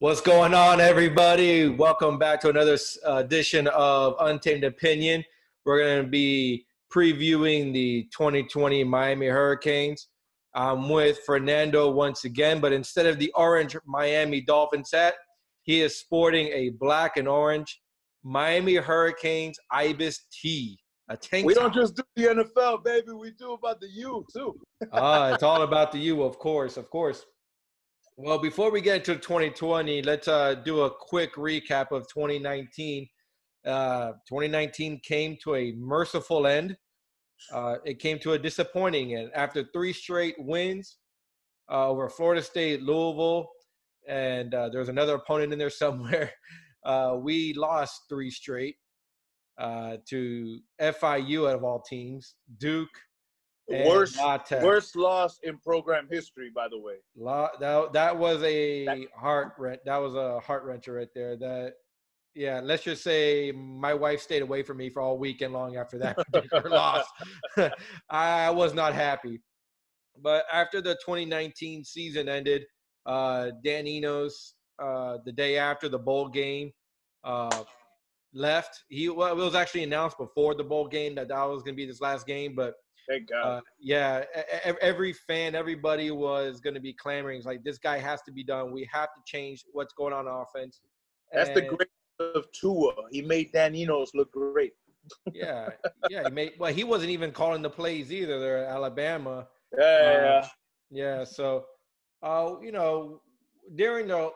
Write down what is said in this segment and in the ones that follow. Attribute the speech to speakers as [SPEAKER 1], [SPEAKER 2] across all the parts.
[SPEAKER 1] What's going on, everybody? Welcome back to another uh, edition of Untamed Opinion. We're going to be previewing the 2020 Miami Hurricanes. I'm with Fernando once again, but instead of the orange Miami Dolphins hat, he is sporting a black and orange Miami Hurricanes Ibis tee. A tank
[SPEAKER 2] we don't just do the NFL, baby. We do about the U too.
[SPEAKER 1] ah, it's all about the U, of course, of course. Well, before we get into 2020, let's uh, do a quick recap of 2019. Uh, 2019 came to a merciful end. Uh, it came to a disappointing end. After three straight wins uh, over Florida State, Louisville, and uh, there was another opponent in there somewhere, uh, we lost three straight to FIU out of all teams, Duke,
[SPEAKER 2] worst worst loss in program history, by the way.
[SPEAKER 1] that that was a that, heart rent. That was a heart wrencher right there. That yeah, let's just say my wife stayed away from me for all weekend long after that particular loss. I was not happy. But after the 2019 season ended, uh, Dan Enos, uh, the day after the bowl game, uh, left. He well, it was actually announced before the bowl game that that was going to be this last game, but
[SPEAKER 2] Thank God. Uh,
[SPEAKER 1] yeah, every fan, everybody was going to be clamoring. It's like this guy has to be done. We have to change what's going on offense.
[SPEAKER 2] That's and, the great of Tua. He made Dan Enos look great.
[SPEAKER 1] yeah, yeah. He made well. He wasn't even calling the plays either. There at Alabama.
[SPEAKER 2] Yeah,
[SPEAKER 1] uh, yeah. So, uh, you know, during the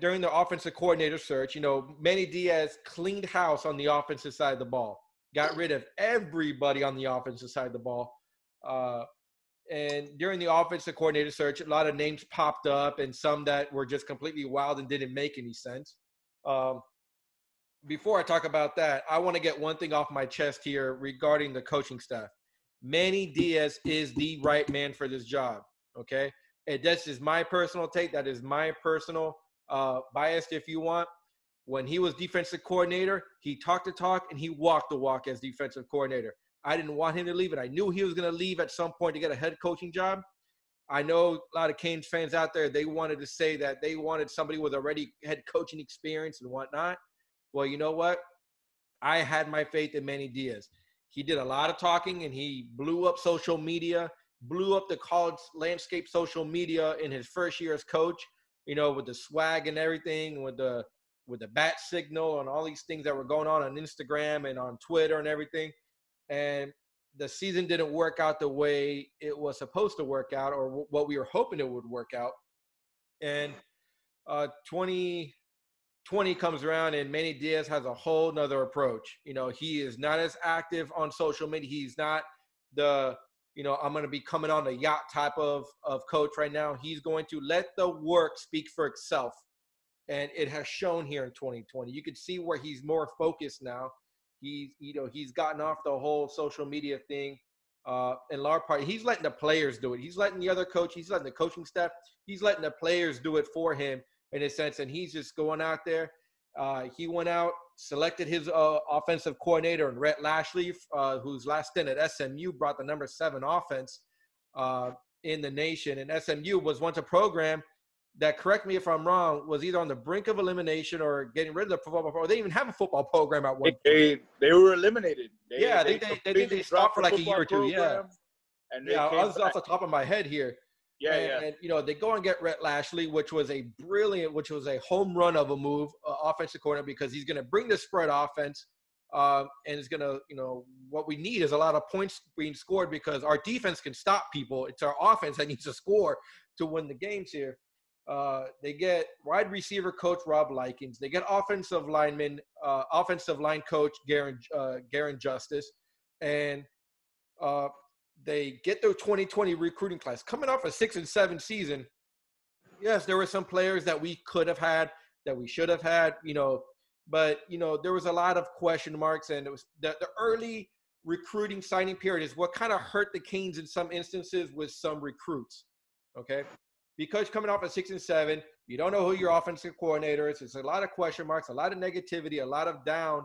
[SPEAKER 1] during the offensive coordinator search, you know, Manny Diaz cleaned house on the offensive side of the ball got rid of everybody on the offensive side of the ball. Uh, and during the offensive coordinator search, a lot of names popped up, and some that were just completely wild and didn't make any sense. Um, before I talk about that, I want to get one thing off my chest here regarding the coaching staff. Manny Diaz is the right man for this job. Okay, and this is my personal take. That is my personal uh, bias, if you want when he was defensive coordinator, he talked the talk and he walked the walk as defensive coordinator. I didn't want him to leave it. I knew he was going to leave at some point to get a head coaching job. I know a lot of Canes fans out there, they wanted to say that they wanted somebody with already head coaching experience and whatnot. Well, you know what? I had my faith in Manny Diaz. He did a lot of talking and he blew up social media, blew up the college landscape social media in his first year as coach, you know, with the swag and everything, with the with the bat signal and all these things that were going on on Instagram and on Twitter and everything. And the season didn't work out the way it was supposed to work out or w- what we were hoping it would work out. And uh, 2020 comes around and Manny Diaz has a whole nother approach. You know, he is not as active on social media. He's not the, you know, I'm going to be coming on the yacht type of, of coach right now. He's going to let the work speak for itself and it has shown here in 2020. You can see where he's more focused now. He's you know he's gotten off the whole social media thing. Uh, in large part, he's letting the players do it. He's letting the other coach, he's letting the coaching staff, he's letting the players do it for him in a sense, and he's just going out there. Uh, he went out, selected his uh, offensive coordinator, and Rhett Lashlee, uh, whose last stint at SMU brought the number seven offense uh, in the nation. And SMU was once a program that correct me if I'm wrong was either on the brink of elimination or getting rid of the football program. Or they even have a football program at one.
[SPEAKER 2] They point. they, were eliminated.
[SPEAKER 1] They, yeah, they they, they, they, they stopped for like a year or two. Yeah, and yeah, I was off the top of my head here.
[SPEAKER 2] Yeah,
[SPEAKER 1] and,
[SPEAKER 2] yeah.
[SPEAKER 1] And you know they go and get Rhett Lashlee, which was a brilliant, which was a home run of a move, uh, offensive corner, because he's going to bring the spread offense. Um, and it's gonna, you know, what we need is a lot of points being scored because our defense can stop people. It's our offense that needs to score to win the games here. Uh, they get wide receiver coach Rob Likens. They get offensive lineman, uh, offensive line coach Garin, uh, Garin Justice, and uh, they get their 2020 recruiting class coming off a six and seven season. Yes, there were some players that we could have had that we should have had, you know, but you know there was a lot of question marks, and it was the, the early recruiting signing period is what kind of hurt the Canes in some instances with some recruits. Okay, because coming off at six and seven, you don't know who your offensive coordinator is. It's a lot of question marks, a lot of negativity, a lot of down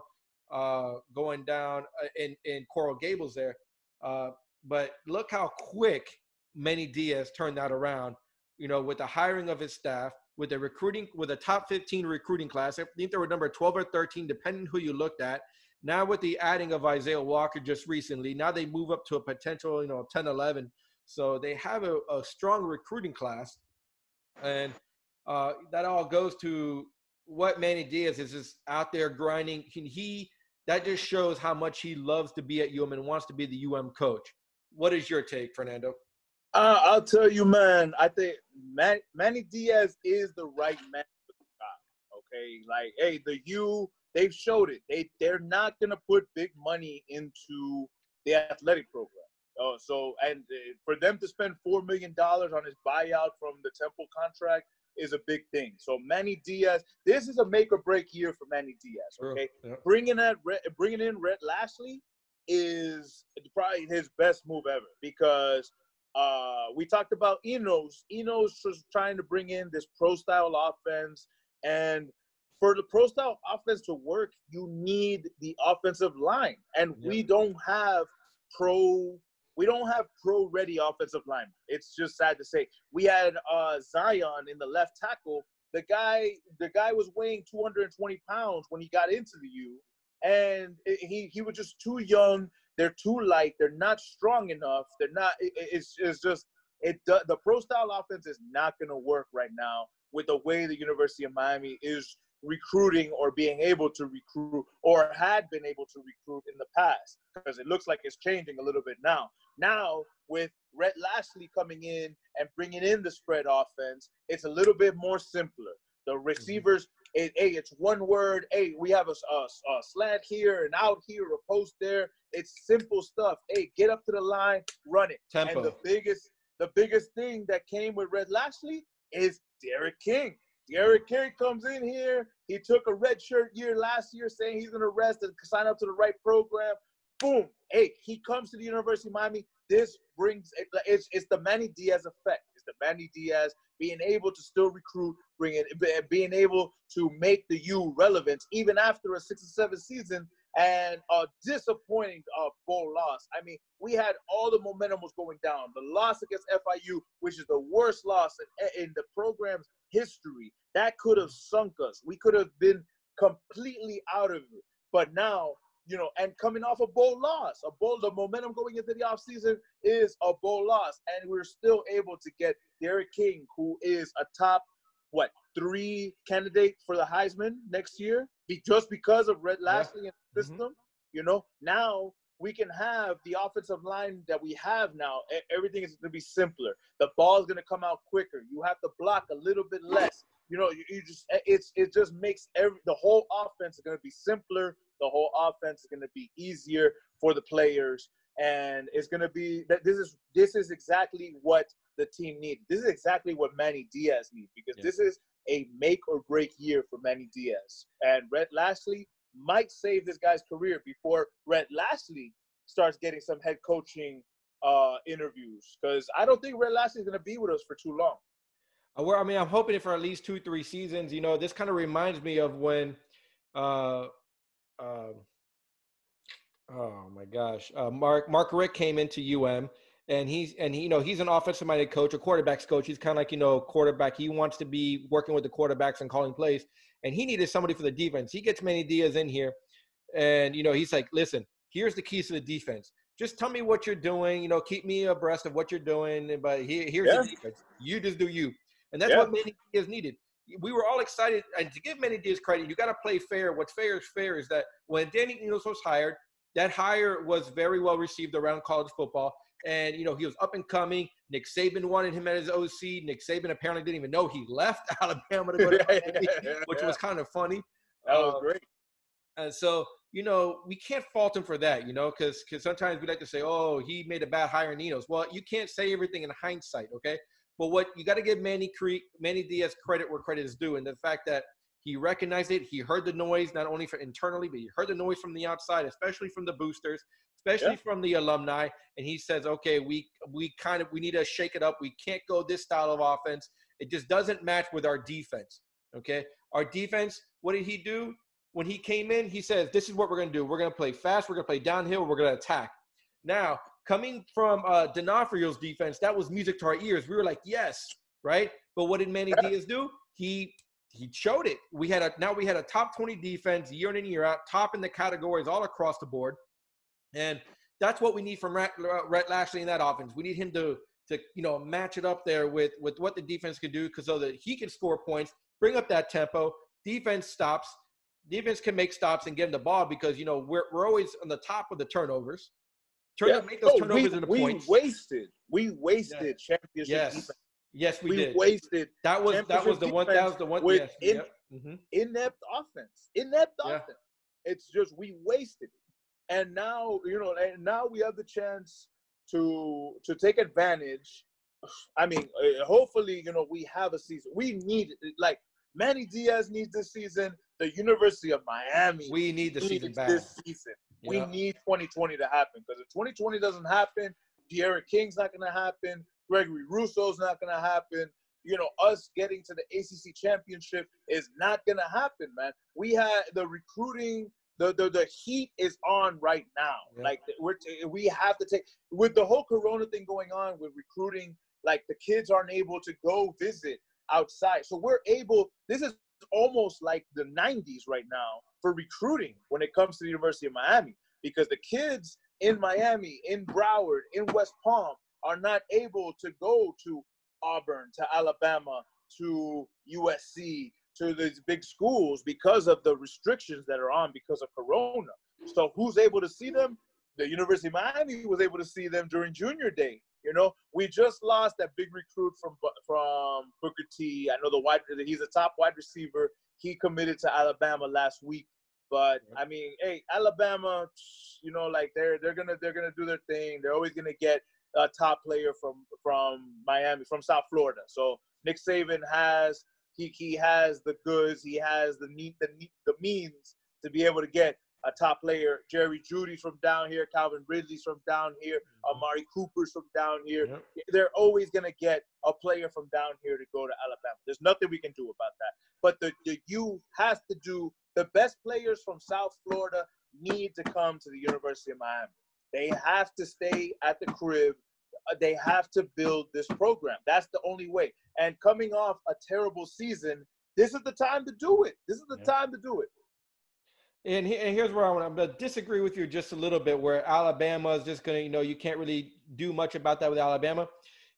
[SPEAKER 1] uh, going down uh, in, in Coral Gables there. Uh, but look how quick Manny Diaz turned that around, you know, with the hiring of his staff, with a recruiting with a top 15 recruiting class. I think they were number 12 or 13, depending who you looked at. Now with the adding of Isaiah Walker just recently, now they move up to a potential, you know, 10, 11. So they have a, a strong recruiting class, and uh, that all goes to what Manny Diaz is just out there grinding. Can he? That just shows how much he loves to be at UM and wants to be the UM coach. What is your take, Fernando?
[SPEAKER 2] Uh, I'll tell you, man. I think Man- Manny Diaz is the right man for the job. Okay, like, hey, the U, they've showed it. They they're not gonna put big money into the athletic program. Uh, so, and uh, for them to spend four million dollars on his buyout from the Temple contract is a big thing. So Manny Diaz, this is a make or break year for Manny Diaz. Okay, yeah. bringing that bringing in Rhett Lashlee is probably his best move ever because uh, we talked about Enos. Enos was trying to bring in this pro style offense, and for the pro style offense to work, you need the offensive line, and yeah. we don't have pro. We don't have pro ready offensive line. It's just sad to say. We had uh, Zion in the left tackle. The guy, the guy was weighing 220 pounds when he got into the U, and he he was just too young they're too light. They're not strong enough. They're not. It, it's it's just it. The pro style offense is not going to work right now with the way the University of Miami is recruiting or being able to recruit or had been able to recruit in the past because it looks like it's changing a little bit now. Now with Rhett Lashlee coming in and bringing in the spread offense, it's a little bit more simpler. The mm-hmm. receivers it, hey, it's one word. Hey, we have a, a, a slant here and out here, a post there. It's simple stuff. Hey, get up to the line, run it. Tempo. And the biggest, the biggest thing that came with Rhett Lashlee is D'Eriq King. D'Eriq Carey comes in here. He took a red shirt year last year, saying he's gonna rest and sign up to the right program. Boom. Hey, he comes to the University of Miami. This brings it's it's the Manny Diaz effect. It's the Manny Diaz being able to still recruit, bringing, being able to make the U relevant even after a six or seven season and a disappointing uh, bowl loss. I mean, we had all the momentum was going down. The loss against FIU, which is the worst loss in, in the program's history, that could have sunk us. We could have been completely out of it. But now you know, and coming off a bowl loss, a bowl, the momentum going into the offseason is a bowl loss. And we're still able to get D'Eriq King, who is a top, what, three candidate for the Heisman next year, be, just because of Rhett Lashlee yeah. and. System. Mm-hmm. You know, now we can have the offensive line that we have now. Everything is going to be simpler. The ball is going to come out quicker. You have to block a little bit less. You know, you, you just it's it just makes every the whole offense is going to be simpler the whole offense is going to be easier for the players, and it's going to be that this is this is exactly what the team needs. This is exactly what Manny Diaz needs because yeah. this is a make or break year for Manny Diaz. And Rhett, Lashlee might save this guy's career before Rhett Lashlee starts getting some head coaching uh, interviews because I don't think Lashlee is going to be with us for too long.
[SPEAKER 1] Uh, I mean, I'm hoping for at least two, three seasons. You know, this kind of reminds me of when uh, um, oh my gosh, uh, Mark Mark Richt came into UM, and he's and he, you know he's an offensive minded coach, a quarterbacks coach. He's kind of like you know quarterback. He wants to be working with the quarterbacks and calling plays, and he needed somebody for the defense. He gets Manny Diaz in here, and you know he's like, listen, here's the keys to the defense. Just tell me what you're doing. You know, keep me abreast of what you're doing. But here, here's yeah. the defense. You just do you, and that's yeah. what Manny Diaz needed we were all excited. And to give Manny Diaz credit, you got to play fair. What's fair is fair is that when Danny Enos was hired, that hire was very well received around college football. And, you know, he was up and coming. Nick Saban wanted him as OC. Nick Saban apparently didn't even know he left Alabama to go to Miami, which was kind of funny.
[SPEAKER 2] That was um, great.
[SPEAKER 1] And so, you know, we can't fault him for that, you know, because because sometimes we like to say, oh, he made a bad hire in Enos. Well, you can't say everything in hindsight, okay? But what you got to give Manny Creek, Manny Diaz credit where credit is due, and the fact that he recognized it, he heard the noise not only for internally, but he heard the noise from the outside, especially from the boosters, especially yeah. from the alumni, and he says, "Okay, we we kind of we need to shake it up. We can't go this style of offense. It just doesn't match with our defense." Okay, our defense. What did he do when he came in? He says, "This is what we're going to do. We're going to play fast. We're going to play downhill. We're going to attack." Now coming from uh, D'Onofrio's defense, that was music to our ears. We were like, yes, right? But what did Manny
[SPEAKER 2] Yeah.
[SPEAKER 1] Diaz do? He he showed it. We had a now we had a top 20 defense year in and year out, top in the categories all across the board. And that's what we need from Rhett, uh, Rhett Lashlee in that offense. We need him to to you know match it up there with with what the defense can do because so that he can score points, bring up that tempo. Defense stops. Defense can make stops and get him the ball because you know we're we're always on the top of the turnovers. Turn
[SPEAKER 2] Yeah.
[SPEAKER 1] make those oh,
[SPEAKER 2] No,
[SPEAKER 1] turnovers
[SPEAKER 2] we,
[SPEAKER 1] into
[SPEAKER 2] we
[SPEAKER 1] points.
[SPEAKER 2] wasted. We wasted championship
[SPEAKER 1] Yes,
[SPEAKER 2] defense.
[SPEAKER 1] Yes, we,
[SPEAKER 2] We,
[SPEAKER 1] did.
[SPEAKER 2] wasted
[SPEAKER 1] That was that was the one. That was the one.
[SPEAKER 2] with
[SPEAKER 1] Yes.
[SPEAKER 2] in-
[SPEAKER 1] Yep. mhm.
[SPEAKER 2] inept offense. Inept
[SPEAKER 1] Yeah.
[SPEAKER 2] offense. It's just we wasted it. And now, you know, and now we have the chance to to take advantage. I mean, uh, hopefully, you know, we have a season. We need like Manny Diaz needs this season. The University of Miami
[SPEAKER 1] We need the season back.
[SPEAKER 2] this season. We need 2020 to happen because if 2020 doesn't happen, D'Eriq King's not going to happen. Gregory Rousseau's not going to happen. You know, us getting to the ACC championship is not going to happen, man. We had the recruiting, the, the the heat is on right now.
[SPEAKER 1] Yeah.
[SPEAKER 2] Like we're we have to take with the whole Corona thing going on with recruiting. Like the kids aren't able to go visit outside, so we're able. This is almost like the 90s right now for recruiting when it comes to the University of Miami because the kids in Miami, in Broward, in West Palm are not able to go to Auburn, to Alabama, to USC, to these big schools because of the restrictions that are on because of Corona. So who's able to see them? The University of Miami was able to see them during Junior Day. You know, we just lost that big recruit from from Booker T. I know the wide he's a top wide receiver. He committed to Alabama last week. But I mean, hey, Alabama, you know, like they're they're gonna they're gonna do their thing. They're always gonna get a top player from from Miami, from South Florida. So Nick Saban has he he has the goods, he has the need the the means to be able to get a top player. Jerry Jeudy's from down here, Calvin Ridley's from down here, mm-hmm. Amari Cooper's from down here.
[SPEAKER 1] Yep.
[SPEAKER 2] They're always gonna get a player from down here to go to Alabama. There's nothing we can do about that. But the, the U has to do the best players from South Florida need to come to the University of Miami. They have to stay at the crib. Uh, They have to build this program. That's the only way. And coming off a terrible season, this is the time to do it. This is the
[SPEAKER 1] Yeah.
[SPEAKER 2] time to do it.
[SPEAKER 1] And, he, and here's where I want to disagree with you just a little bit, where Alabama is just going to, you know, you can't really do much about that with Alabama.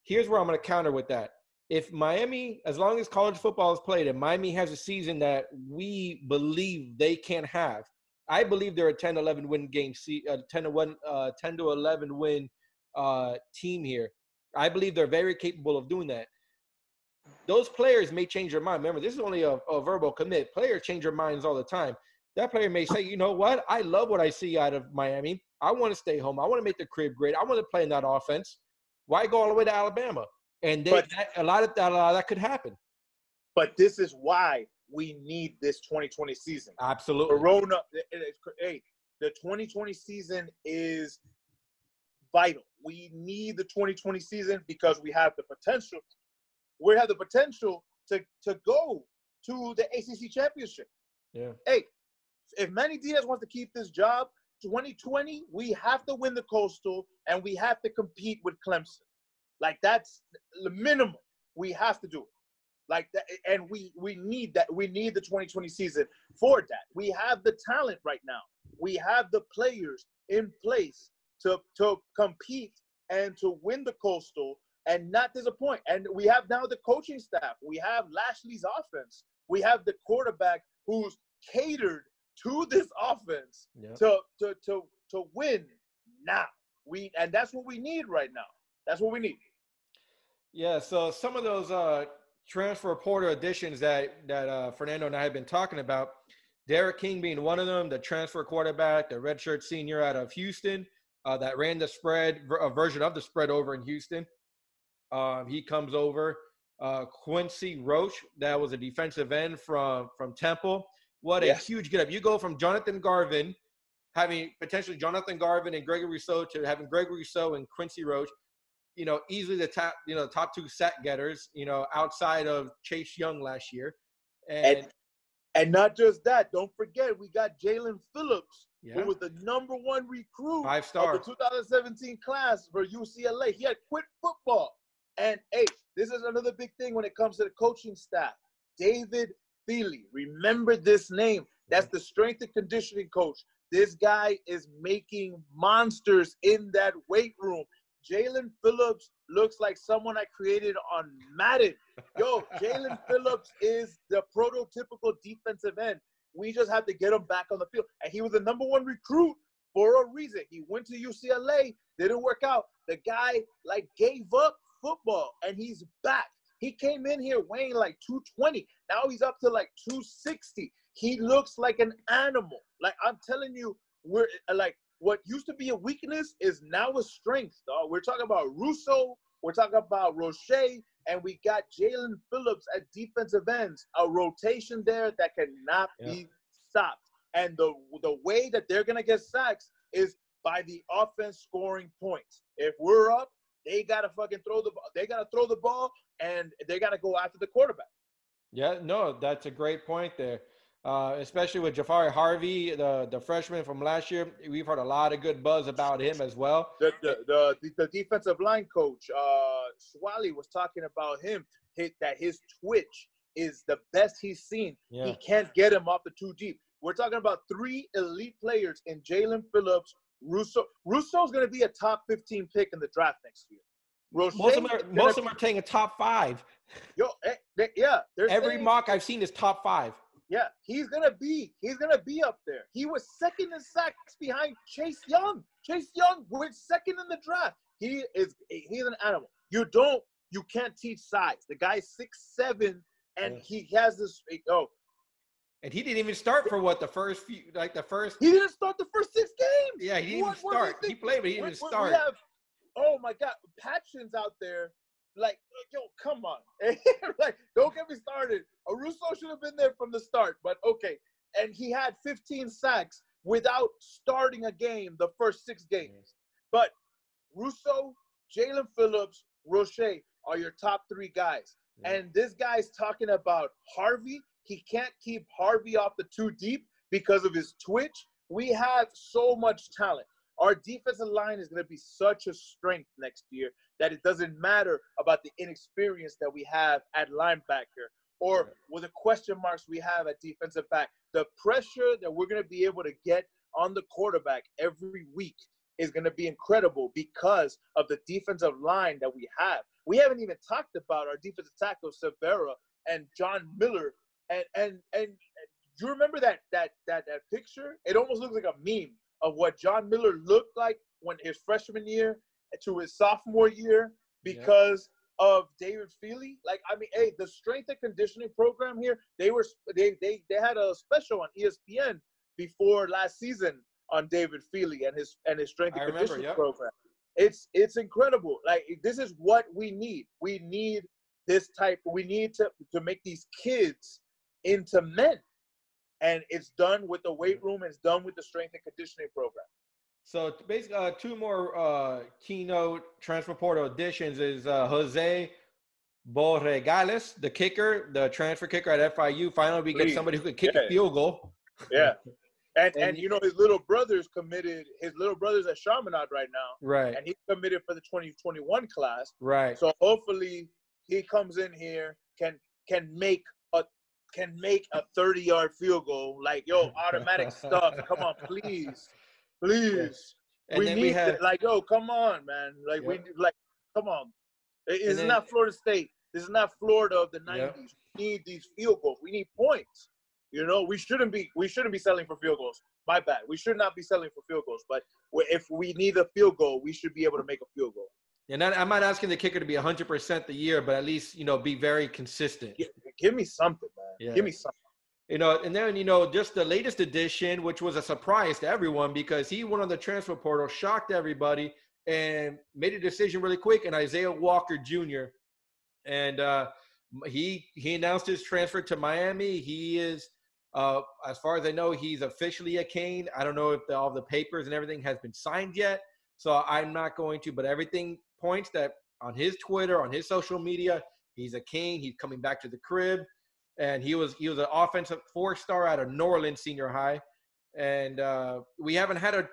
[SPEAKER 1] Here's where I'm going to counter with that. If Miami, as long as college football is played, and Miami has a season that we believe they can have, I believe they're a 10 11 win game, se- uh, 10 to 1, uh, 10 to 11 win uh, team here. I believe they're very capable of doing that. Those players may change their mind. Remember, this is only a, a verbal commit. Players change their minds all the time that player may say, you know what? I love what I see out of Miami. I want to stay home. I want to make the crib great. I want to play in that offense. Why go all the way to Alabama? And they,
[SPEAKER 2] But-
[SPEAKER 1] that, a lot of that, a lot of that could happen.
[SPEAKER 2] But this is why we need this 2020 season.
[SPEAKER 1] Absolutely.
[SPEAKER 2] Corona, hey, the 2020 season is vital. We need the 2020 season because we have the potential. We have the potential to to go to the ACC championship.
[SPEAKER 1] Yeah.
[SPEAKER 2] Hey, if Manny Diaz wants to keep this job, 2020, we have to win the Coastal and we have to compete with Clemson. Like that's the minimum. We have to do it. Like that, and we we need that. We need the 2020 season for that. We have the talent right now. We have the players in place to to compete and to win the Coastal and not disappoint. And we have now the coaching staff. We have Lashlee's offense. We have the quarterback who's catered to this offense
[SPEAKER 1] Yeah.
[SPEAKER 2] to to to to win now. We and that's what we need right now. That's what we need.
[SPEAKER 1] Yeah. So some of those uh, transfer portal additions that that uh, Fernando and I have been talking about, D'Eriq King being one of them, the transfer quarterback, the redshirt senior out of Houston, uh, that ran the spread, a version of the spread over in Houston. Um, he comes over. Uh, Quincy Roche, that was a defensive end from from Temple. What a
[SPEAKER 2] Yes.
[SPEAKER 1] huge get up! You go from Jonathan Garvin, having potentially Jonathan Garvin and Gregory Rousseau to having Gregory Rousseau and Quincy Roche. You know, easily the top, you know, top two set getters. You know, outside of Chase Young last year, and,
[SPEAKER 2] And and not just that, don't forget we got Jaelan Phillips,
[SPEAKER 1] yeah,
[SPEAKER 2] who was the number one recruit
[SPEAKER 1] five
[SPEAKER 2] of the 2017 class for UCLA. He had quit football. And hey, this is another big thing when it comes to the coaching staff. David Feeley. Remember this name. That's the strength and conditioning coach. This guy is making monsters in that weight room. Jaelan Phillips looks like someone I created on Madden. Yo, Jaelan Phillips is the prototypical defensive end. We just have to get him back on the field. And he was the number one recruit for a reason. He went to UCLA, didn't work out. The guy like gave up football and he's back. He came in here weighing like 220. Now he's up to like 260. He looks like an animal. Like I'm telling you, we're like what used to be a weakness is now a strength. Dog. We're talking about Rousseau, We're talking about Roche, and we got Jaelan Phillips at defensive ends. A rotation there that cannot yeah. be stopped. And the the way that they're gonna get sacks is by the offense scoring points. If we're up, they gotta fucking throw the ball. They gotta throw the ball, and they gotta go after the quarterback.
[SPEAKER 1] Yeah, no, that's a great point there. Uh, especially with Jafari Harvey, the the freshman from last year. We've heard a lot of good buzz about him as well.
[SPEAKER 2] The the the, the defensive line coach, uh, Swally, was talking about him hit, that his twitch is the best he's seen. Yeah. He can't get him off the two deep. We're talking about three elite players in Jaelan Phillips, Rousseau. Rousseau's going to be a top 15 pick in the draft next year.
[SPEAKER 1] most of them are, most of them are taking a top five.
[SPEAKER 2] Yo, eh, yeah.
[SPEAKER 1] Every saying, mock I've seen is top five.
[SPEAKER 2] Yeah, he's gonna be he's gonna be up there. He was second in sacks behind Chase Young. Chase Young went second in the draft. He is he's an animal. You don't you can't teach size. The guy's six seven and yeah. he has this oh.
[SPEAKER 1] And he didn't even start for what the first few like the first.
[SPEAKER 2] He didn't start the first six games.
[SPEAKER 1] Yeah, he didn't what, start. What he played, but he didn't what, start.
[SPEAKER 2] Have, oh my God, Patchin's out there like, yo, come on. like, don't get me started. Rousseau should have been there from the start, but okay. And he had 15 sacks without starting a game the first six games. But Rousseau, Jaelan Phillips, Roche are your top three guys. Yeah. And this guy's talking about Harvey. He can't keep Harvey off the two deep because of his twitch. We have so much talent. Our defensive line is going to be such a strength next year that it doesn't matter about the inexperience that we have at linebacker or with the question marks we have at defensive back. The pressure that we're going to be able to get on the quarterback every week is going to be incredible because of the defensive line that we have. We haven't even talked about our defensive tackle Silvera and John Miller and and and you remember that that that that picture? It almost looks like a meme of what John Miller looked like when his freshman year to his sophomore year because yeah. of David Feeley. Like, I mean, hey, the strength and conditioning program here, they were they they they had a special on ESPN before last season on David Feeley and his and his strength and I conditioning remember, program. It's it's incredible. Like this is what we need. We need this type. We need to to make these kids into men and it's done with the weight room it's done with the strength and conditioning program.
[SPEAKER 1] So basically, uh, two more uh, keynote transfer portal additions is uh, Jose Borregales, the kicker, the transfer kicker at FIU. Finally, we get somebody who could kick yeah. a field goal.
[SPEAKER 2] Yeah. And, and, and you know his little brother's committed. His little brother's at Chaminade right now,
[SPEAKER 1] right?
[SPEAKER 2] And he's committed for the 2021 class,
[SPEAKER 1] right?
[SPEAKER 2] So hopefully he comes in here can can make a can make a 30 yard field goal, like yo, automatic stuff. Come on, please, please. And we need we have, like oh, come on, man. Like we like, come on. It's then, not Florida State. This is not Florida of the 90s. We need these field goals. We need points. You know, we shouldn't be we shouldn't be selling for field goals. My bad. We should not be selling for field goals. But if we need a field goal, we should be able to make a field goal.
[SPEAKER 1] And I'm not asking the kicker to be 100% the year, but at least, you know, be very consistent.
[SPEAKER 2] Give, give me something, man. Yeah. Give me something.
[SPEAKER 1] You know, and then, you know, just the latest addition, which was a surprise to everyone because he went on the transfer portal, shocked everybody, and made a decision really quick. And Isaiah Walker Jr. And uh, he he announced his transfer to Miami. He is, uh, as far as I know, he's officially a Cane. I don't know if the, all the papers and everything has been signed yet. So I'm not going to, but everything points that on his Twitter, on his social media, he's a king. He's coming back to the crib, and he was he was an offensive four star out of Norland Senior High, and uh, we haven't had a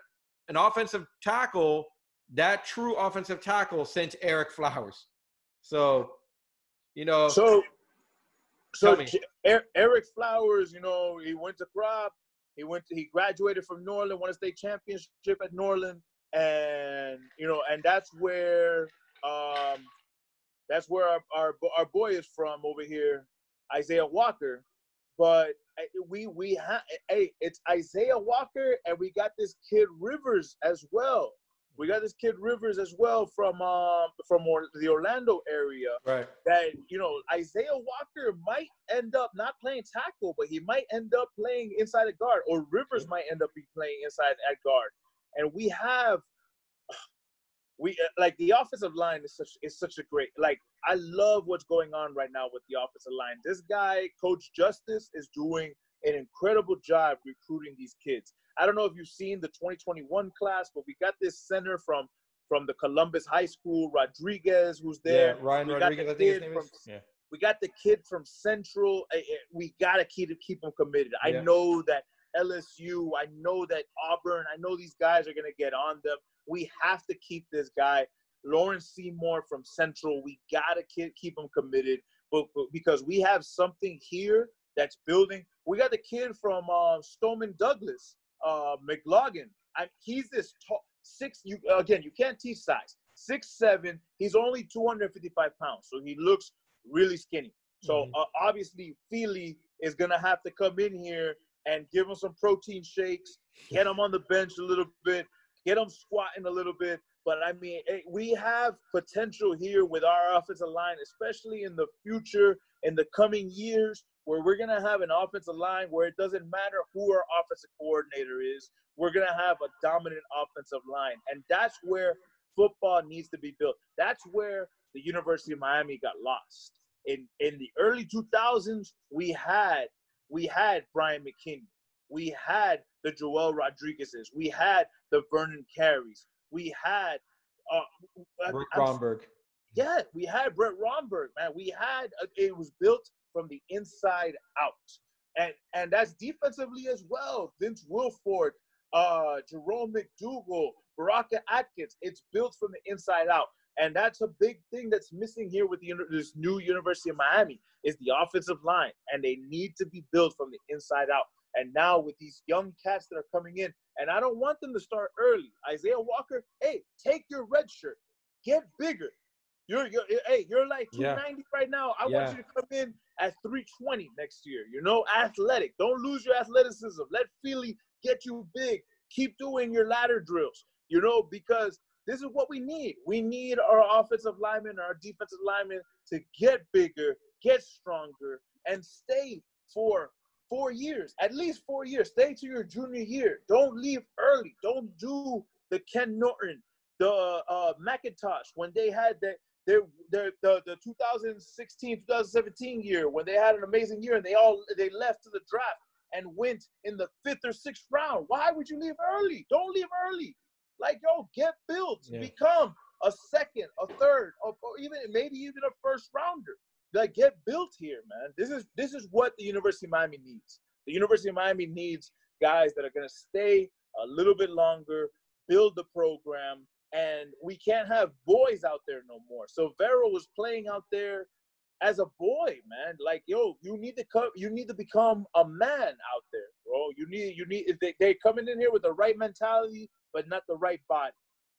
[SPEAKER 1] an offensive tackle that true offensive tackle since Ereck Flowers. So You know.
[SPEAKER 2] So, so Ereck Flowers, you know, he went to Krop. He went. To, he graduated from Norland, won a state championship at Norland, and you know, and that's where, um, that's where our our, our boy is from over here, Isaiah Walker. But we we have hey, it's Isaiah Walker, and we got this kid Rivers as well. We got this kid Rivers as well from um from or, the Orlando area.
[SPEAKER 1] Right.
[SPEAKER 2] That you know Isaiah Walker might end up not playing tackle, but he might end up playing inside a guard, or Rivers might end up be playing inside at guard. And we have we uh, like the offensive line is such is such a great like I love what's going on right now with the offensive line. This guy, Coach Justice, is doing an incredible job recruiting these kids. I don't know if you've seen the 2021 class, but we got this center from from the Columbus High School, Rodriguez, who's there.
[SPEAKER 1] Yeah, Ryan
[SPEAKER 2] we
[SPEAKER 1] Rodriguez, I think his name
[SPEAKER 2] from,
[SPEAKER 1] is. Yeah.
[SPEAKER 2] We got the kid from Central. We gotta keep keep him committed. I
[SPEAKER 1] Yeah.
[SPEAKER 2] know that LSU. I know that Auburn. I know these guys are gonna get on them. We have to keep this guy, Lawrence Seymour from Central. We gotta keep keep him committed, but, but because we have something here that's building. We got the kid from uh, Stoneman Douglas, uh, McLaughlin. I, he's this tall, six. You again, you can't teach size. Six seven. He's only 255 pounds, so he looks really skinny. So
[SPEAKER 1] Mhm.
[SPEAKER 2] uh, obviously, Feeley is gonna have to come in here and give them some protein shakes, get them on the bench a little bit, get them squatting a little bit. But I mean, eh, we have potential here with our offensive line, especially in the future, in the coming years, where we're gonna have an offensive line where it doesn't matter who our offensive coordinator is, we're gonna have a dominant offensive line, and that's where football needs to be built. That's where the University of Miami got lost. In in the early 2000s, we had we had Brian McKinnie, we had the Joel Rodriguez's, we had the Vernon Careys, we had uh, I'm-
[SPEAKER 1] Romberg.
[SPEAKER 2] yeah, we had Brett Romberg, man. We had uh, it was built from the inside out, and and that's defensively as well. Vince Wilfork, uh, Jerome McDougle, Baraka Atkins. It's built from the inside out, and that's a big thing that's missing here with the this new University of Miami is the offensive line, and they need to be built from the inside out. And now with these young cats that are coming in, and I don't want them to start early. Isaiah Walker, hey, take your red shirt, get bigger. You're, you're hey, you're like
[SPEAKER 1] Yeah.
[SPEAKER 2] 290 right now. I
[SPEAKER 1] Yeah.
[SPEAKER 2] want you to come in at 320 next year. You know, athletic. Don't lose your athleticism. Let Feeley get you big. Keep doing your ladder drills. You know, because this is what we need. We need our offensive linemen, our defensive linemen to get bigger, get stronger, and stay for four years, at least four years. Stay to your junior year. Don't leave early. Don't do the Ken Norton, the uh, McIntosh when they had that. Their, their, the, the 2016 2017 year when they had an amazing year and they all they left to the draft and went in the fifth or sixth round why would you leave early don't leave early like yo get built
[SPEAKER 1] Yeah.
[SPEAKER 2] become a second a third or, or even maybe even a first rounder. Like get built here man. This is this is what the university of miami needs. The university of miami needs guys that are going to stay a little bit longer build the program and we can't have boys out there no more. So vero was playing out there as a boy man. Like yo you need to come you need to become a man out there bro you need you need they, they coming in here with the right mentality but not the right body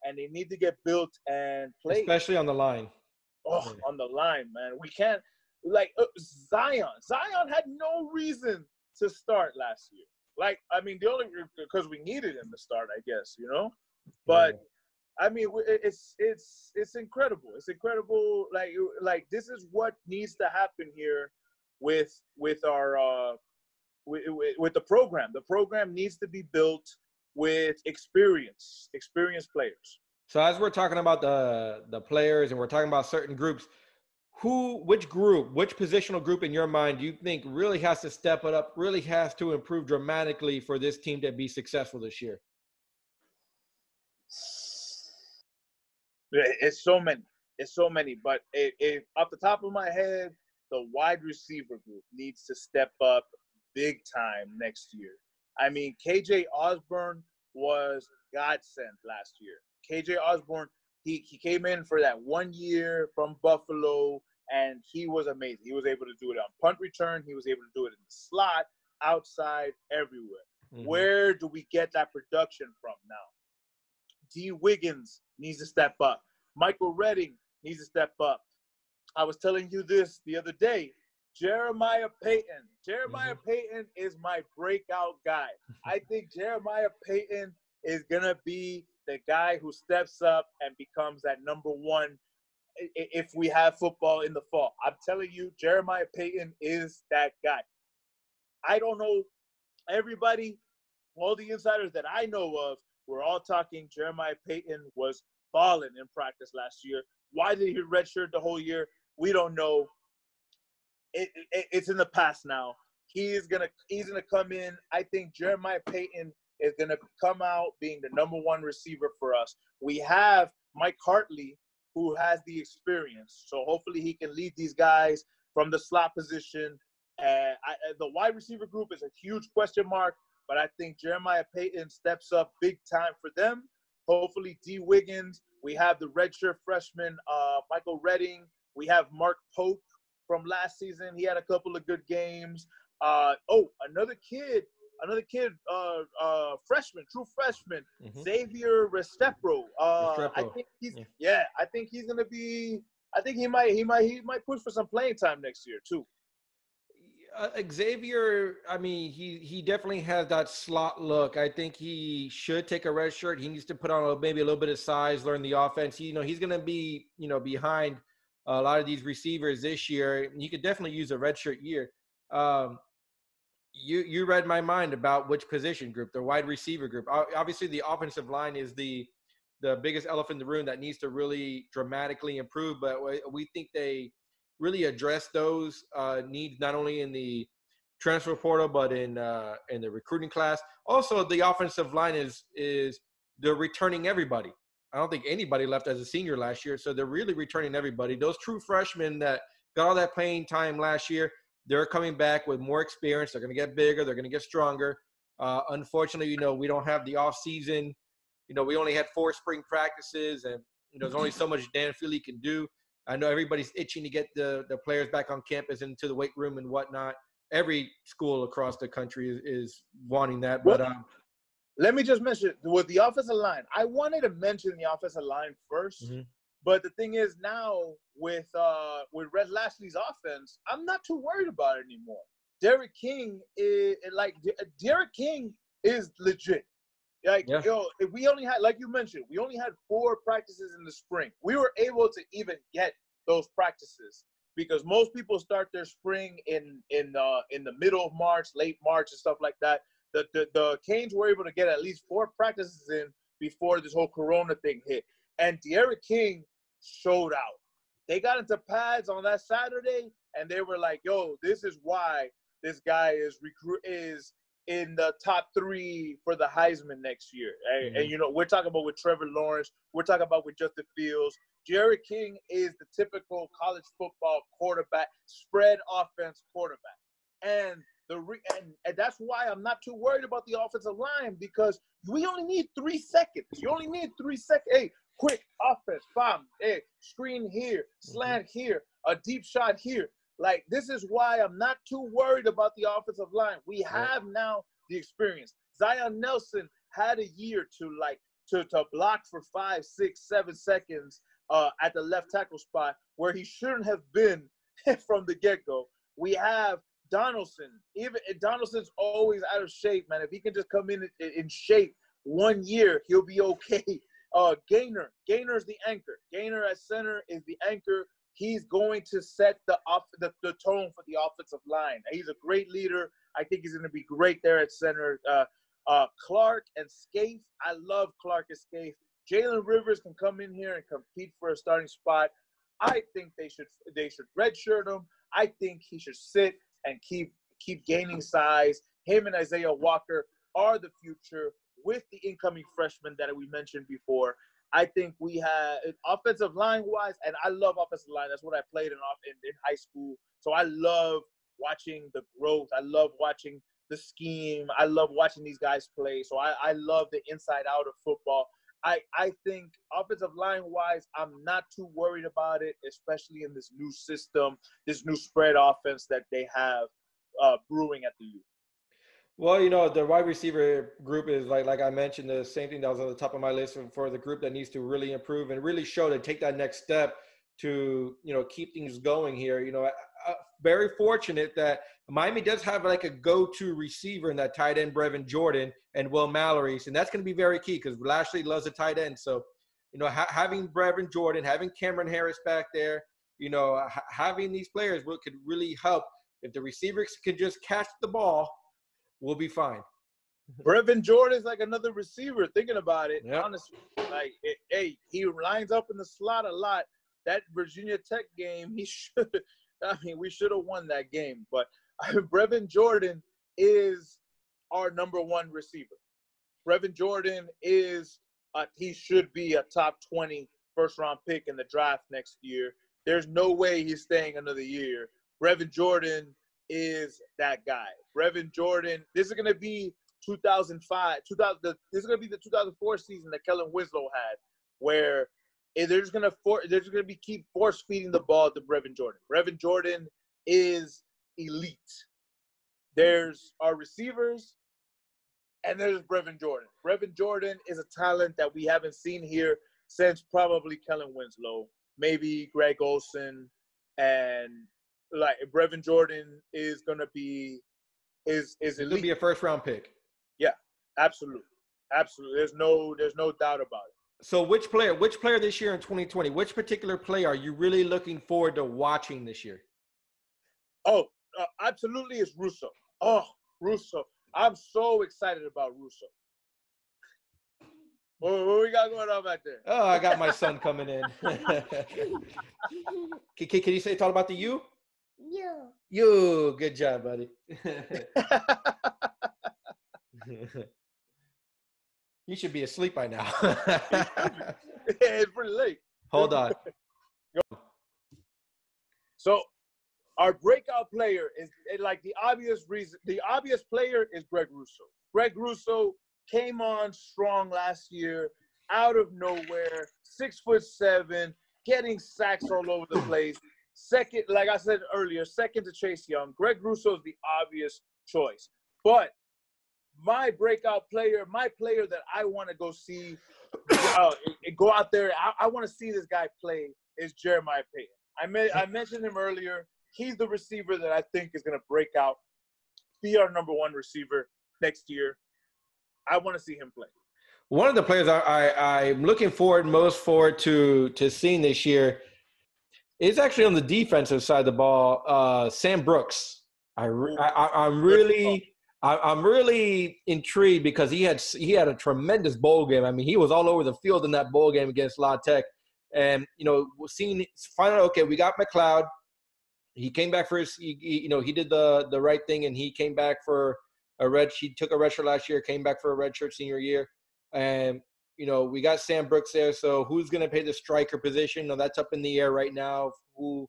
[SPEAKER 2] and they need to get built and play
[SPEAKER 1] Especially on the line.
[SPEAKER 2] oh,
[SPEAKER 1] Yeah.
[SPEAKER 2] on the line, man. We can't like uh, Zion. Zion had no reason to start last year. Like, I mean, the only because we needed him to start, I guess, you know. But I mean, it's it's it's incredible. It's incredible. Like like this is what needs to happen here with with our uh with, with, with the program. The program needs to be built with experience, experienced players.
[SPEAKER 1] So as we're talking about the the players and we're talking about certain groups, who which group, which positional group in your mind do you think really has to step it up, really has to improve dramatically for this team to be successful this year?
[SPEAKER 2] It's so many. It's so many. But it, it, off the top of my head, the wide receiver group needs to step up big time next year. I mean, KJ Osborn was godsend last year. KJ Osborn, he, he came in for that one year from Buffalo. and he was amazing. He was able to do it on punt return. He was able to do it in the slot, outside, everywhere. Mm-hmm. Where do we get that production from now? Dee Wiggins needs to step up. Michael Redding needs to step up. I was telling you this the other day. Jeremiah Payton. Jeremiah mm-hmm. Payton is my breakout guy. I think Jeremiah Payton is gonna be the guy who steps up and becomes that number one if we have football in the fall. I'm telling you, Jeremiah Payton is that guy. I don't know everybody, all the insiders that I know of, we're all talking Jeremiah Payton was balling in practice last year. Why did he redshirt the whole year? We don't know. It, it, it's in the past now. He is gonna he's gonna come in. I think Jeremiah Payton is gonna come out being the number one receiver for us. We have Mike Harley, who has the experience, so hopefully he can lead these guys from the slot position. And I, the wide receiver group is a huge question mark, but I think Jeremiah Payton steps up big time for them. Hopefully, Dee Wiggins. We have the redshirt freshman uh, Michael Redding. We have Mark Pope from last season. He had a couple of good games. Uh, oh, another kid, another kid, uh, uh, freshman, true freshman, mm-hmm. Xavier Restrepo. Uh, I think he's yeah. yeah. I think he's gonna be. I think he might he might he might push for some playing time next year too.
[SPEAKER 1] Uh, Xavier, I mean, he he definitely has that slot look. I think he should take a red shirt. He needs to put on a, maybe a little bit of size, learn the offense. He, you know, he's going to be, you know, behind a lot of these receivers this year. You could definitely use a redshirt year. Um, you you read my mind about which position group, the wide receiver group. Obviously, the offensive line is the the biggest elephant in the room that needs to really dramatically improve. But we think they really address those uh, needs not only in the transfer portal but in uh, in the recruiting class. Also, the offensive line is is they're returning everybody. I don't think anybody left as a senior last year, so they're really returning everybody. Those true freshmen that got all that playing time last year, they're coming back with more experience. They're going to get bigger. They're going to get stronger. Uh, unfortunately, you know, we don't have the off season. You know, we only had four spring practices, and you know, there's only so much Dan Feeley can do. I know everybody's itching to get the, the players back on campus into the weight room and whatnot. Every school across the country is, is wanting that. But um,
[SPEAKER 2] let me just mention with the offensive line. I wanted to mention the offensive line 1st mm-hmm. but the thing is now with uh with Rhett Lashlee's offense, I'm not too worried about it anymore. D'Eriq King is like D'Eriq King is legit. Like, yeah. yo, if we only had, like you mentioned, we only had four practices in the spring. We were able to even get those practices because most people start their spring in in uh, in the middle of March, late March, and stuff like that. The, the the Canes were able to get at least four practices in before this whole Corona thing hit, and D'Eriq King showed out. They got into pads on that Saturday, and they were like, "Yo, this is why this guy is recruit is in the top three for the Heisman next year. And, mm-hmm. and, you know, we're talking about with Trevor Lawrence, we're talking about with Justin Fields. D'Eriq King is the typical college football quarterback, spread offense quarterback. And the re- and, and that's why I'm not too worried about the offensive line because we only need three seconds. You only need three seconds. Hey, quick offense, bomb. Hey, screen here, mm-hmm. slant here, a deep shot here. Like this is why I'm not too worried about the offensive line. We have now the experience. Zion Nelson had a year to like to to block for five, six, seven seconds uh, at the left tackle spot where he shouldn't have been from the get go. We have Donaldson. Even Donaldson's always out of shape, man. If he can just come in in shape one year, he'll be okay. Uh, Gaynor, Gaynor is the anchor. Gaynor at center is the anchor he's going to set the off the, the tone for the offensive line. He's a great leader. I think he's going to be great there at center. Uh, uh, Clark and Scaife. I love Clark and Scaife. Jalen Rivers can come in here and compete for a starting spot. I think they should they should redshirt him. I think he should sit and keep keep gaining size. Him and Isaiah Walker are the future with the incoming freshmen that we mentioned before. I think we have offensive line wise, and I love offensive line. That's what I played in off in, in high school. So I love watching the growth. I love watching the scheme. I love watching these guys play. So I, I love the inside out of football. I I think offensive line wise, I'm not too worried about it, especially in this new system, this new spread offense that they have uh, brewing at the U.
[SPEAKER 1] Well, you know, the wide receiver group is like like I mentioned, the same thing that was on the top of my list for the group that needs to really improve and really show to take that next step to you know keep things going here. You know, very fortunate that Miami does have like a go-to receiver in that tight end, Brevin Jordan and Will Mallory, and that's going to be very key because Lashlee loves a tight end. So, you know, ha- having Brevin Jordan, having Cameron Harris back there, you know, ha- having these players will, could really help. If the receivers can just catch the ball, we'll be fine.
[SPEAKER 2] Brevin Jordan is like another receiver. Thinking about it, yep. honestly, like it, hey, he lines up in the slot a lot. That Virginia Tech game, he should. I mean, we should have won that game. But Brevin Jordan is our number one receiver. Brevin Jordan is uh, he should be a top 20 first round pick in the draft next year. There's no way he's staying another year. Brevin Jordan is that guy. Brevin Jordan. This is going to be 2005. 2000. This is going to be the 2004 season that Kellen Winslow had, where they're just gonna for, they're just gonna be keep force feeding the ball to Brevin Jordan. Brevin Jordan is elite. There's our receivers, and there's Brevin Jordan. Brevin Jordan is a talent that we haven't seen here since probably Kellen Winslow, maybe Greg Olsen, and like Brevin Jordan is gonna be is is
[SPEAKER 1] elite. Gonna be a first round pick.
[SPEAKER 2] Yeah, absolutely, absolutely. There's no there's no doubt about it.
[SPEAKER 1] So which player, which player this year in 2020, which particular player are you really looking forward to watching this year?
[SPEAKER 2] Oh, uh, absolutely is Rousseau. Oh, Rousseau. I'm so excited about Rousseau. What, what we got going on back there?
[SPEAKER 1] Oh, I got my son coming in. can, can, can you say talk about the you? You. You. Good job, buddy. You should be asleep by now.
[SPEAKER 2] it's pretty late.
[SPEAKER 1] Hold on.
[SPEAKER 2] So, our breakout player is like the obvious reason. The obvious player is Greg Rousseau. Greg Rousseau came on strong last year, out of nowhere, six foot seven, getting sacks all over the place. Second, like I said earlier, second to Chase Young. Greg Rousseau is the obvious choice. But my breakout player, my player that I want to go see, uh, go out there. I, I want to see this guy play is Jeremiah Payton. I may, I mentioned him earlier. He's the receiver that I think is going to break out, be our number one receiver next year. I want to see him play.
[SPEAKER 1] One of the players I, I I'm looking forward most forward to to seeing this year is actually on the defensive side of the ball. Uh, Sam Brooks. I, I I'm really I, am really intrigued because he had he had a tremendous bowl game. I mean, he was all over the field in that bowl game against La Tech, and you know, seeing finally, okay, we got McCloud. He came back for his, he, he, you know, he did the the right thing, and he came back for a red. He took a red shirt last year, came back for a red shirt senior year, and you know, we got Sam Brooks there. So who's going to pay the striker position? No, that's up in the air right now. Who,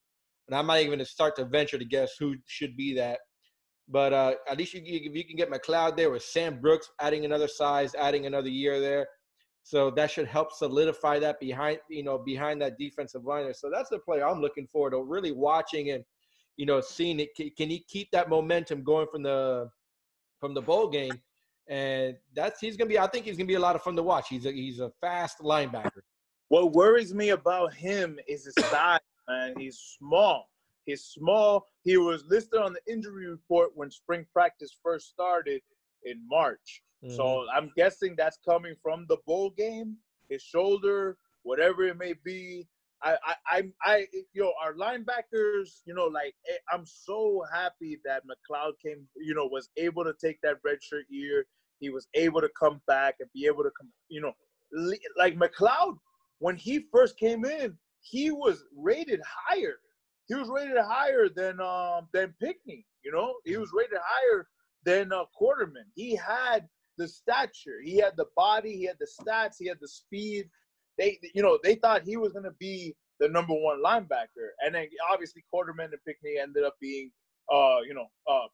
[SPEAKER 1] and I'm not even going to start to venture to guess who should be that. But uh, at least you, if you can get McCloud there with Sam Brooks adding another size, adding another year there, so that should help solidify that behind you know behind that defensive line. So that's the player I'm looking forward to really watching and you know seeing it. Can he keep that momentum going from the from the bowl game? And that's he's gonna be. I think he's gonna be a lot of fun to watch. He's a he's a fast linebacker.
[SPEAKER 2] What worries me about him is his size, man. He's small. He's small. He was listed on the injury report when spring practice first started in March. Mm-hmm. So I'm guessing that's coming from the bowl game, his shoulder, whatever it may be. I, I, I, I you know, our linebackers, you know, like eh, I'm so happy that McCloud came, you know, was able to take that redshirt year. He was able to come back and be able to come, you know, like McCloud when he first came in, he was rated higher he was rated higher than um than Pinckney. You know, he was rated higher than uh, Quarterman. He had the stature, he had the body, he had the stats, he had the speed. They, you know, they thought he was going to be the number one linebacker, and then obviously Quarterman and Pinckney ended up being, uh, you know, uh,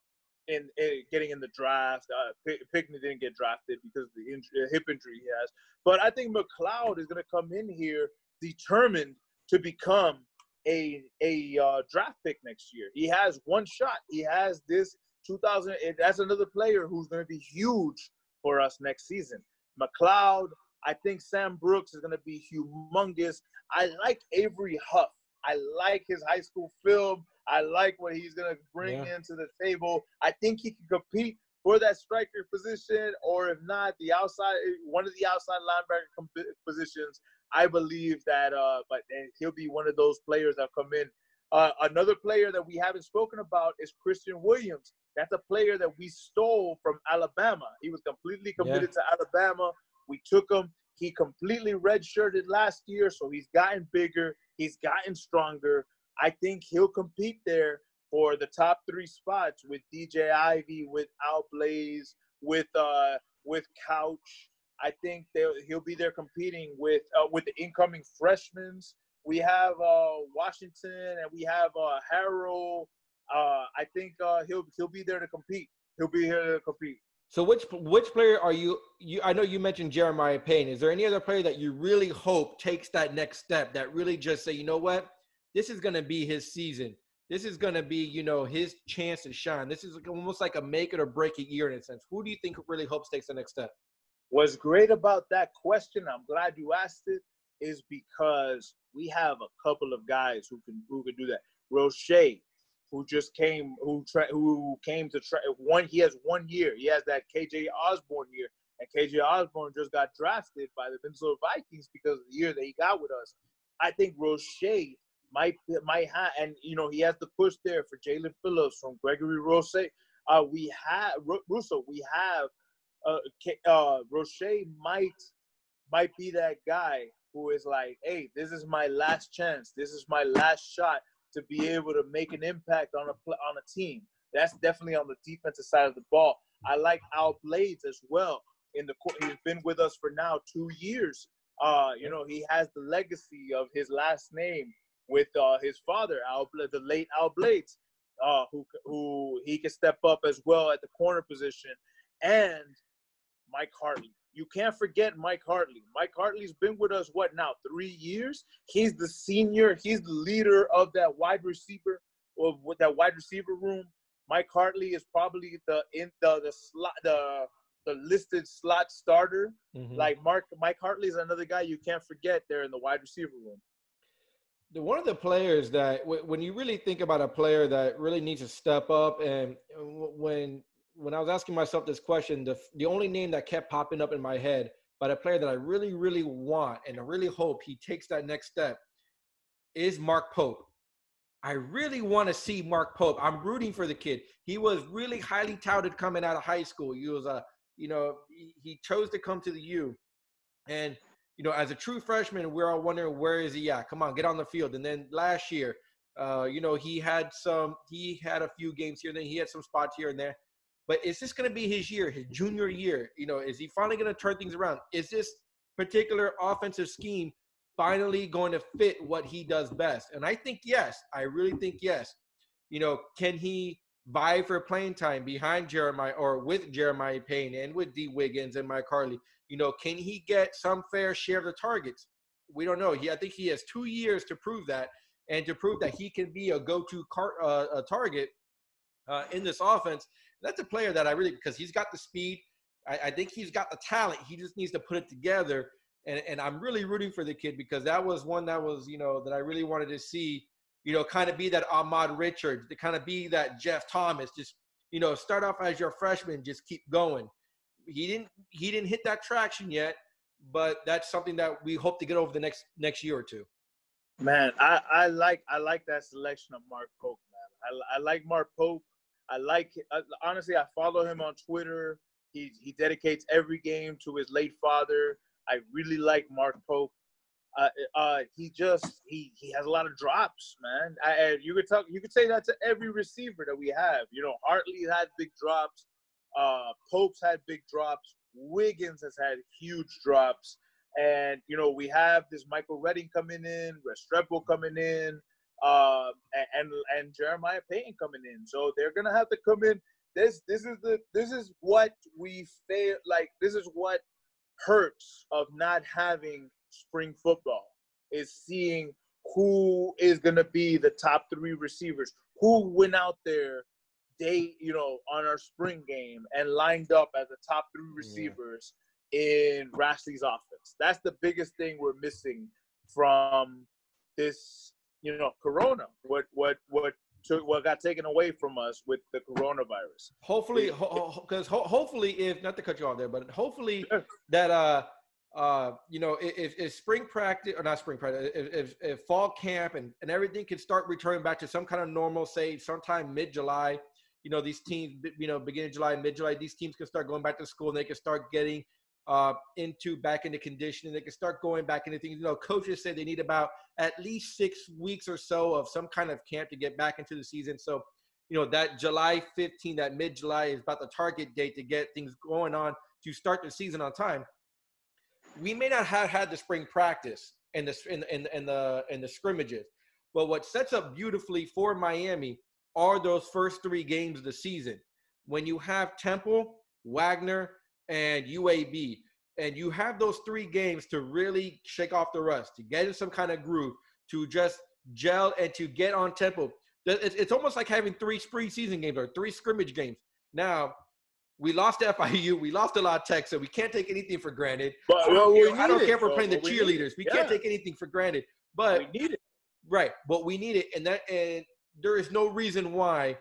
[SPEAKER 2] in, in getting in the draft. Uh, Pinckney didn't get drafted because of the injury, hip injury he has. But I think McCloud is going to come in here determined to become a a uh, draft pick next year. He has one shot. He has this 2000. That's another player who's going to be huge for us next season. McCloud. I think Sam Brooks is going to be humongous. I like Avery Huff. I like his high school film. I like what he's going to bring yeah. into the table. I think he can compete for that striker position, or if not, the outside one of the outside linebacker positions. I believe that, uh, but he'll be one of those players that come in. Uh, another player that we haven't spoken about is Christian Williams. That's a player that we stole from Alabama. He was completely committed yeah. to Alabama. We took him. He completely redshirted last year, so he's gotten bigger. He's gotten stronger. I think he'll compete there for the top three spots with DJ Ivey, with Al Blades, with uh, with Couch. I think he'll be there competing with uh, with the incoming freshmen. We have uh, Washington and we have uh, Harrell. Uh, I think uh, he'll he'll be there to compete. He'll be here to compete.
[SPEAKER 1] So which which player are you? You I know you mentioned Jeremiah Payne. Is there any other player that you really hope takes that next step? That really just say, you know what, this is going to be his season. This is going to be, you know, his chance to shine. This is almost like a make it or break it year in a sense. Who do you think really hopes takes the next step?
[SPEAKER 2] What's great about that question, I'm glad you asked it, is because we have a couple of guys who can who can do that. Roche, who just came, who tra- who came to try one. He has one year. He has that KJ Osborn year, and KJ Osborn just got drafted by the Minnesota Vikings because of the year that he got with us. I think Roche might might have, and you know he has the push there for Jaelan Phillips from Gregory Rousseau. Uh, we have Rousseau. We have uh, uh, Roche might might be that guy who is like, hey, this is my last chance. This is my last shot to be able to make an impact on a on a team. That's definitely on the defensive side of the ball. I like Al Blades as well. In the he's been with us for now two years. Uh, you know, he has the legacy of his last name with uh, his father, Al, the late Al Blades, uh, who who he can step up as well at the corner position, and Mike Harley. You can't forget Mike Harley. Mike Harley's been with us what now three years. He's the senior. He's the leader of that wide receiver of with that wide receiver room. Mike Harley is probably the in the the slot the the listed slot starter. Mm-hmm. Like Mark Mike Harley is another guy you can't forget there in the wide receiver room
[SPEAKER 1] the, one of the players that w- when you really think about a player that really needs to step up and when when I was asking myself this question, the the only name that kept popping up in my head, but a player that I really really want and I really hope he takes that next step is Mark Pope. I really want to see Mark Pope. I'm rooting for the kid. He was really highly touted coming out of high school. He was a, you know, he, chose to come to the U, and you know, as a true freshman, we're all wondering where is he at? Come on, get on the field. And then last year, uh, you know, he had some, he had a few games here, and then he had some spots here and there. But is this going to be his year, his junior year? You know, is he finally going to turn things around? Is this particular offensive scheme finally going to fit what he does best? And I think yes. I really think yes. You know, can he vie for playing time behind Jeremiah or with Jeremiah Payne and with Dee Wiggins and Mike Harley? You know, can he get some fair share of the targets? We don't know. He, I think he has two years to prove that, and to prove that he can be a go-to uh, target uh, in this offense. That's a player that I really because he's got the speed. I, I, think he's got the talent. He just needs to put it together. And, and I'm really rooting for the kid because that was one that was you know that I really wanted to see. You know, kind of be that Ahmmon Richards, to kind of be that Jeff Thomas. Just you know, start off as your freshman, just keep going he didn't he didn't hit that traction yet, but that's something that we hope to get over the next next year or two.
[SPEAKER 2] Man, I, I like I like that selection of Mark Pope, man. I, I like Mark Pope. I like uh, honestly, I follow him on Twitter. He he dedicates every game to his late father. I really like Mark Pope. Uh, uh, he just he he has a lot of drops, man. I, you could talk, you could say that to every receiver that we have. You know, Harley had big drops. Uh, Pope's had big drops. Wiggins has had huge drops. And, you know, we have this Michael Redding coming in, Restrepo coming in, uh, and, and Jeremiah Payne coming in. So they're going to have to come in this this is the this is what we fail like this is what hurts of not having spring football is seeing who is going to be the top three receivers who went out there they you know on our spring game and lined up as the top three receivers yeah. in Lashlee's offense that's the biggest thing we're missing from this you know corona what what what took what got taken away from us with the coronavirus.
[SPEAKER 1] Hopefully, because ho- ho- hopefully, if not to cut you off there, but hopefully that uh uh you know if, if spring practice or not spring practice if, if, if fall camp and, and everything can start returning back to some kind of normal say sometime mid-july you know these teams you know beginning july mid-july these teams can start going back to school and they can start getting uh, into back into conditioning. They can start going back into things. You know, coaches say they need about at least six weeks or so of some kind of camp to get back into the season. So, you know, that July 15, that mid July is about the target date to get things going on to start the season on time. We may not have had the spring practice and the in, in, in the in the scrimmages, but what sets up beautifully for Miami are those first three games of the season. When you have Temple, Wagner, and UAB. And you have those three games to really shake off the rust, to get in some kind of groove, to just gel and to get on tempo. It's, almost like having three preseason games or three scrimmage games. Now, we lost FIU, we lost a lot of tech, so we can't take anything for granted. But, I don't, well, care, I don't care if we're playing the cheerleaders. We, we can't take anything for granted. But
[SPEAKER 2] we need it.
[SPEAKER 1] Right. But we need it. And that and there is no reason why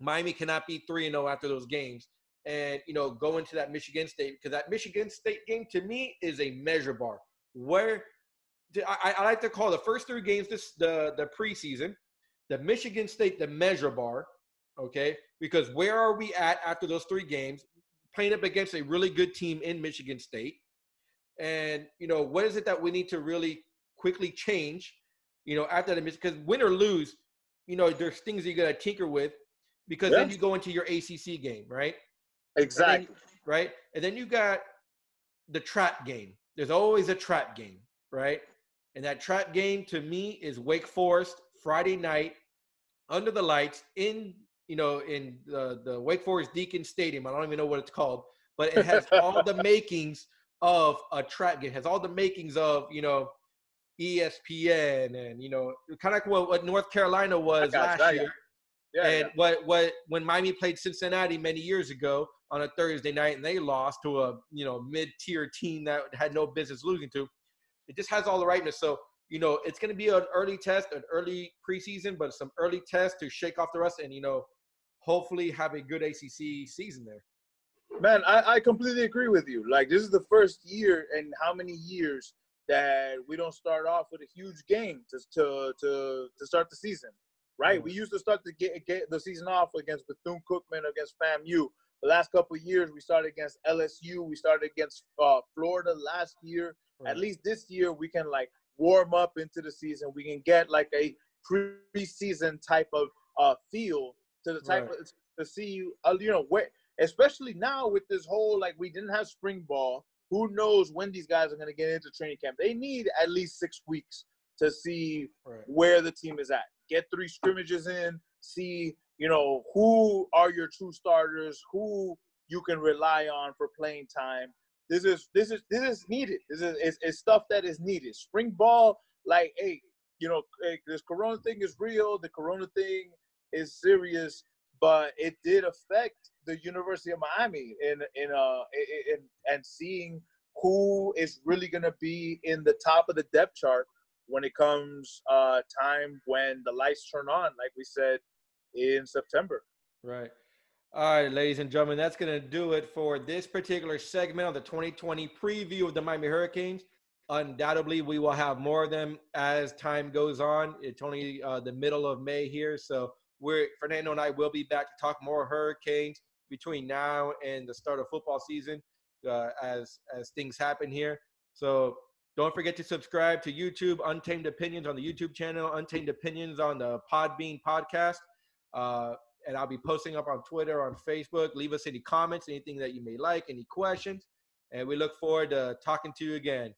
[SPEAKER 1] Miami cannot be 3 and 0 after those games and you know go into that Michigan State because that Michigan State game to me is a measure bar. Where I, I like to call the first three games this the the preseason, the Michigan State the measure bar, okay? Because where are we at after those three games, playing up against a really good team in Michigan State, and you know what is it that we need to really quickly change, you know, after the because win or lose, you know, there's things you gotta tinker with because yeah. then you go into your ACC game, right?
[SPEAKER 2] Exactly.
[SPEAKER 1] And then, right. And then you got the trap game. There's always a trap game, right? And that trap game to me is Wake Forest Friday night under the lights in you know in the the Wake Forest Deacon Stadium. I don't even know what it's called, but it has all the makings of a trap game. It has all the makings of you know ESPN and you know kind of like what, what North Carolina was last year. Yeah, and yeah. what what when Miami played Cincinnati many years ago on a Thursday night and they lost to a you know mid-tier team that had no business losing to, it just has all the rightness. So you know it's going to be an early test, an early preseason, but some early test to shake off the rust and you know hopefully have a good ACC season there.
[SPEAKER 2] Man, I, I completely agree with you. Like this is the first year in how many years that we don't start off with a huge game to to to, to start the season right? Mm. We used to start to get, get the season off against Bethune Cookman, against FAMU. The last couple of years, we started against LSU. We started against uh, Florida last year. Right. At least this year, we can like warm up into the season. We can get like a preseason type of uh, feel to the type right. of to see uh, you know where, especially now with this whole like we didn't have spring ball. Who knows when these guys are going to get into training camp? They need at least six weeks to see right. where the team is at get three scrimmages in, see, you know, who are your true starters, who you can rely on for playing time. This is this is this is needed. This is it's, it's stuff that is needed. Spring ball, like, hey, you know, this corona thing is real. The corona thing is serious, but it did affect the University of Miami in in uh in, and seeing who is really going to be in the top of the depth chart when it comes uh, time when the lights turn on, like we said in September.
[SPEAKER 1] Right. All right, ladies and gentlemen, that's going to do it for this particular segment of the 2020 preview of the Miami Hurricanes. Undoubtedly, we will have more of them as time goes on. It's only uh, the middle of May here, so we're Fernando and I will be back to talk more Hurricanes between now and the start of football season uh, as as things happen here. So don't forget to subscribe to YouTube, Untamed Opinions on the YouTube channel, Untamed Opinions on the Podbean podcast. Uh, and I'll be posting up on Twitter, on Facebook. Leave us any comments, anything that you may like, any questions. And we look forward to talking to you again.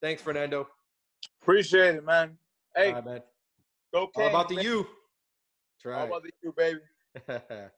[SPEAKER 1] Thanks, Fernando.
[SPEAKER 2] Appreciate it, man. Hey,
[SPEAKER 1] right, man.
[SPEAKER 2] Go
[SPEAKER 1] All about the man. you.
[SPEAKER 2] Try. All about the you, baby.